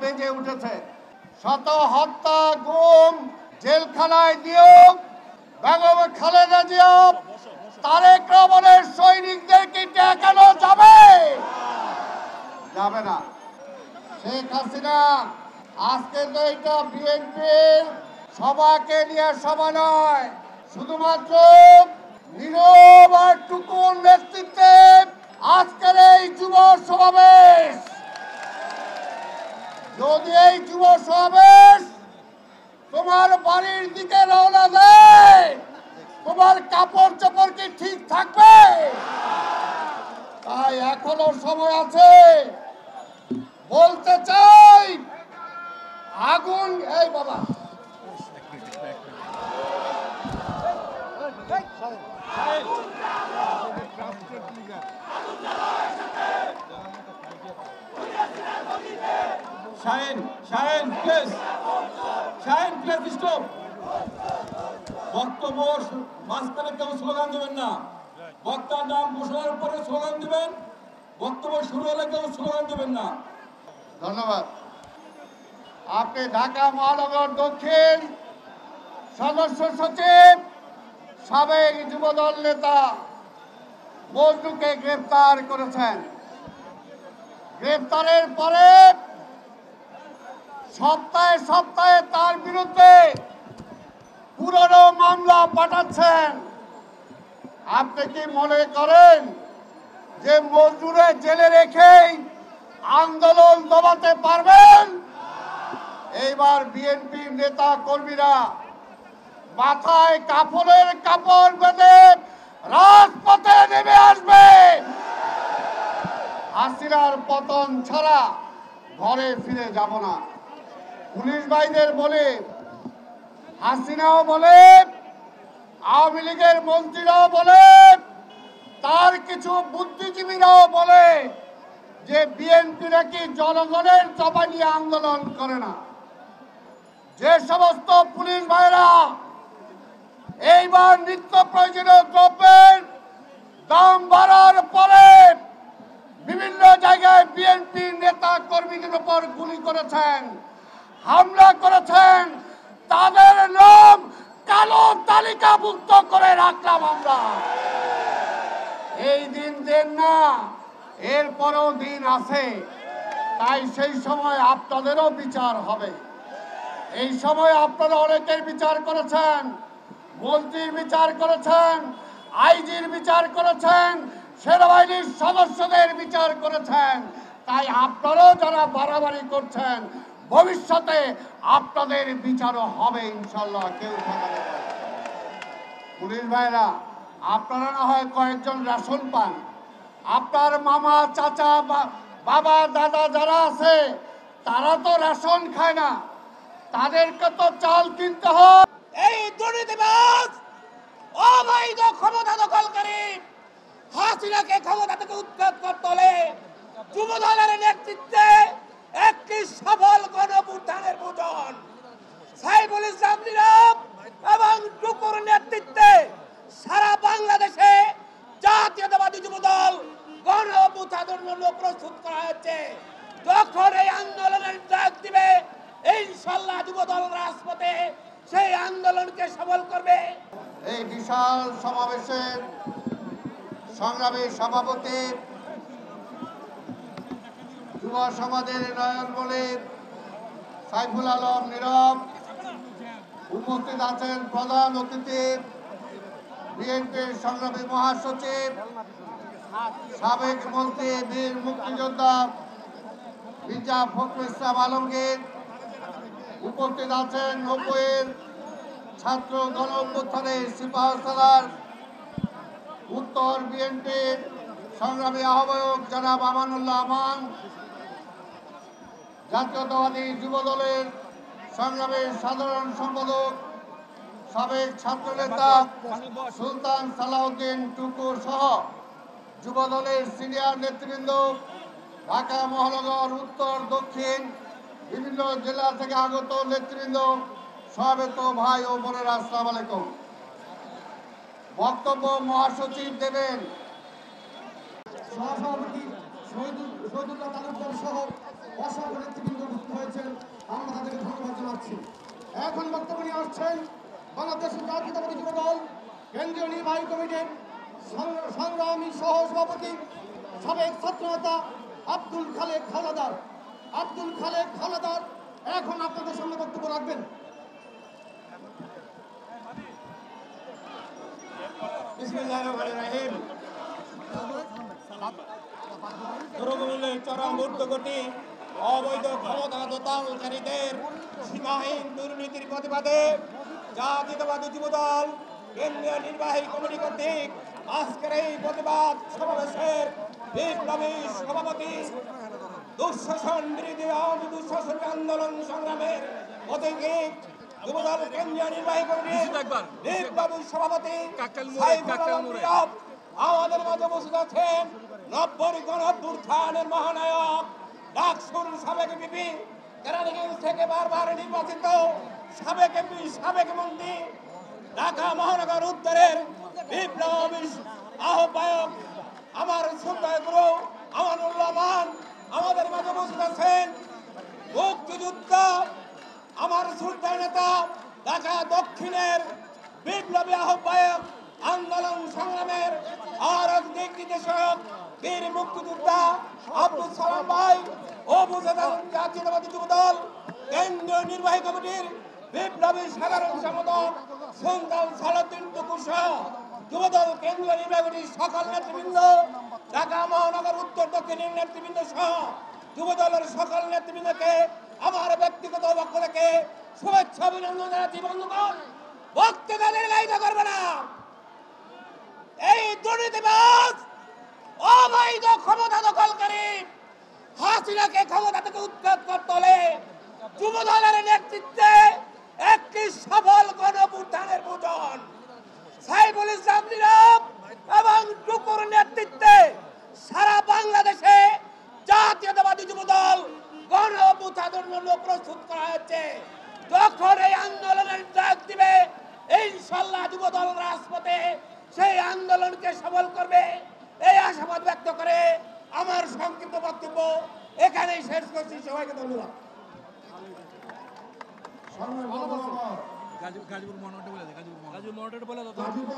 বেজে উঠেছে। শত হত্যা, গুম, জেলখানায় নিয়োগ খালেদা জিয়া, তারেক সৈনিকদেরকে টেকানো যাবে? যাবে না। শেখ হাসিনা, আজকে তো এটা বিএনপির সবাকে নিয়ে সভা নয়, শুধুমাত্র থাকবে। তাই এখনও সময় আছে। বলতে চাই, আগুন, এই বাবা। বক্তব্য মাঝখানে কেউ স্লোগান দেবেন না। বক্তার নাম ঘোষণার পরে স্লোগান দেবেন। বক্তব্য শুরু হলে কেউ স্লোগান দেবেন না। ধন্যবাদ। আপনি ঢাকা মহানগর দক্ষিণ সদস্য সচিব, সাবেক যুবদল নেতা মজনুকে গ্রেফতার করেছেন। গ্রেফতারের পরে সপ্তাহে সপ্তাহে তার বিরুদ্ধে পুরনো মামলা পাঠাচ্ছেন। আপনি কি মনে করেন যে মজদুরে জেলে রেখেই আন্দোলন দমাতে পারবেন? এইবার বিএনপির নেতা কর্মীরা মাথায় কাপড়ের কাপড় বেঁধে রাজপথে নেমে আসবে। হাসিনার পতন ছাড়া ঘরে ফিরে যাব না। পুলিশ ভাইদের বলে, হাসিনাও বলে আওয়ামী লীগের মন্ত্রীরাও বলে, তার কিছু বুদ্ধিজীবীরাও বলে যে বিএনপি নাকি জনগণের চাপা নিয়ে আন্দোলন করে না। যে সমস্ত পুলিশ ভাইরা এইবার নিত্য প্রয়োজনীয় দ্রব্যের দাম বাড়ার পরে বিভিন্ন জায়গায় বিএনপি নেতা কর্মীদের উপর গুলি করেছেন, হামলা করেছেন, তাদের নাম কালো তালিকাভুক্ত করে রাখলাম আমরা। এই দিন দেন না, এরপরেও দিন আছে। তাই সেই সময় আপনাদেরও বিচার হবে। এই সময় আপনারা অনেকের বিচার করেছেন, মন্ত্রীর বিচার করেছেন, আইজির বিচার করেছেন, সেনাবাহিনীর সদস্যদের বিচার করেছেন। তাই আপনারাও যারা বাড়াবাড়ি করছেন ভবিষ্যতে আপনাদের বিচারও হবে ইনশাল্লাহ কেউ পুলিশ ভাইরা, আপনারা না হয় কয়েকজন রেশন পান। আপনার মামা, চাচা বাবা, দাদা যারা আছে, তারা তো রেশন খায় না। তাদেরকে তো চাল কিনতে হয়। এই দুর্নীতিবাজ, অবৈধ ক্ষমতা দখলকারী হাসিনাকে ক্ষমতা থেকে উৎখাত করতে হলে যুব দলের নেতৃত্বে একটি সফল গণপুত্থানের ভোজন। সাইফুল ইসলাম নীরব এবং টুকুর নেতৃত্বে সারা বাংলাদেশে জাতীয়তাবাদী যুব দল গণপুত্থানের জন্য প্রস্তুত করা হয়েছে। যখন এই আন্দোলনের ডাক দিবে ইনশাল্লাহ যুব দল রাজপথে সেই আন্দোলনকে সফল করবে। এই বিশাল সমাবেশের সংগ্রামী সভাপতি যুব সমাজের নয়ন বলে সাইফুল আলম নীরব উপস্থিত আছেন প্রধান অতিথি, বিএনপির সংগ্রামী মহাসচিব, সাবেক মন্ত্রী, বীর মুক্তিযোদ্ধা মির্জা ফখরুল ইসলাম আলমগীর উপস্থিত আছেন নব্বইয়ের ছাত্র গণ অভ্যুত্থানের সিপাহসালার উত্তর বিএনপির সংগ্রামী আহ্বায়ক জনাব আমানুল্লাহ আমান জাতীয়তাবাদী যুব দলের সংগ্রামী সাধারণ সম্পাদক, সাবেক ছাত্রনেতা সুলতান সালাউদ্দিন টুকু সহ যুব দলের সিনিয়র নেতৃবৃন্দ, ঢাকা মহানগর উত্তর দক্ষিণ, বিভিন্ন জেলা থেকে আগত নেতৃবৃন্দ সবেত ভাই ও বোনেরা, আসসালাম আলাইকুম। বক্তব্য মহাসচিব দেবেন। সহসভাপতি শহীদুল্লাহ তালুকদার সহ অসংখ্য নেতৃবৃন্দ উপস্থিত হয়েছেন। আমরা তাদেরকে ধন্যবাদ জানাচ্ছি। এখন বক্তব্য নিয়ে আসছেন বাংলাদেশ জাতীয়তাবাদী যুব দল কেন্দ্রীয় নির্বাহী কমিটির সংগ্রামী সহ সভাপতি সাবেক ছাত্রনেতা আব্দুল খালেক হাওলাদার। আব্দুল খালেক হাওলাদার, এখন আপনাদের সামনে বক্তব্য রাখবেন। চরম ঊর্ধ্বগতি অবৈধ ক্ষমতা দোতালকারীদের সীমাহীন দুর্নীতির প্রতিবাদে জাতীয়তাবাদী যুবদল কেন্দ্রীয় নির্বাহী কমিটি কর্তৃক আজকের এই প্রতিবাদ সমাবেশের বিপ্লবী সভাপতি দুঃশাসন বিরোধী আওয়ামী দুঃশাসন আন্দোলন সংগ্রামের প্রতীক যুবদল কেন্দ্রীয় নির্বাহী কমিটির বিপ্লবী সভাপতি আমাদের মাঝে উপস্থিত আছেন নব্বই গণ অভ্যুত্থানের মহানায়ক ডাকসুর সাবেক বিপি কেরানীগঞ্জ থেকে বারবার নির্বাচিত, সাবেক এমপি, সাবেক মন্ত্রী, ঢাকা মহানগর উত্তরের বিপ্লবী আহ্বায়ক আমার শ্রদ্ধা গুরু, আমানুল্লাহ মান, আমাদের মাঝে উপস্থিত আছেন মুক্তিযুদ্ধ, আমার শ্রদ্ধা নেতা, ঢাকা দক্ষিণের বিপ্লবী আহ্বায়ক আন্দোলন দিক নির্দেশক বীর মুক্তিযোদ্ধা আব্দুল সালাম ভাই ও বুঝাদার জাতীয়তাবাদী যুব দল কেন্দ্রীয় নির্বাহী কমিটির বিপ্লবী সাধারণ সম্পাদক সুন্দর সালাউদ্দিন টুকু সহ যুবদল কেন্দ্রীয় নির্বাহী সকল নেতৃবৃন্দ, ঢাকা মহানগর উত্তর দক্ষিণের নেতৃবৃন্দ সহ যুবদলের সকল নেতৃবৃন্দকে আমার ব্যক্তিগত পক্ষ থেকে শুভেচ্ছা, অভিনন্দন জানাচ্ছি। বন্ধুগণ বক্তব্য দীর্ঘায়িত করবে না। এই দুর্নীতিবাজ অবৈধ ক্ষমতা দখলকারী হাসিনাকে ক্ষমতা থেকে উৎখাত করতে হলে যুবদলের নেতৃত্বে একটি সফল গণপুত্থানের প্রয়োজন সাইফুল ইসলাম নীরব এবং টুকুর নেতৃত্বে সারা বাংলাদেশে জাতীয়তাবাদী যুবদল গণ অভ্যুত্থানের জন্য প্রস্তুত করা হয়েছে। যখন এই আন্দোলনের ডাক দিবে, ইনশাল্লাহ যুবদল রাজপথে সেই আন্দোলনকে সফল করবে। এই আশাবাদ ব্যক্ত করে আমার সংক্ষিপ্ত বক্তব্য এখানেই শেষ করছি। সবাইকে ধন্যবাদ। গাজীপুর মনোহরটা বলে গাজীপুর মনোহর গাজীপুর